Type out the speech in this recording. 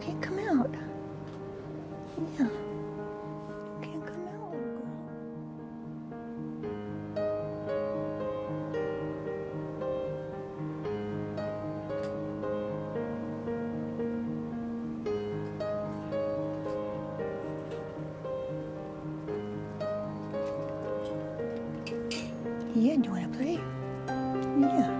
can't come out. Yeah. You can't come out, little girl. Yeah, do you want to play? Yeah.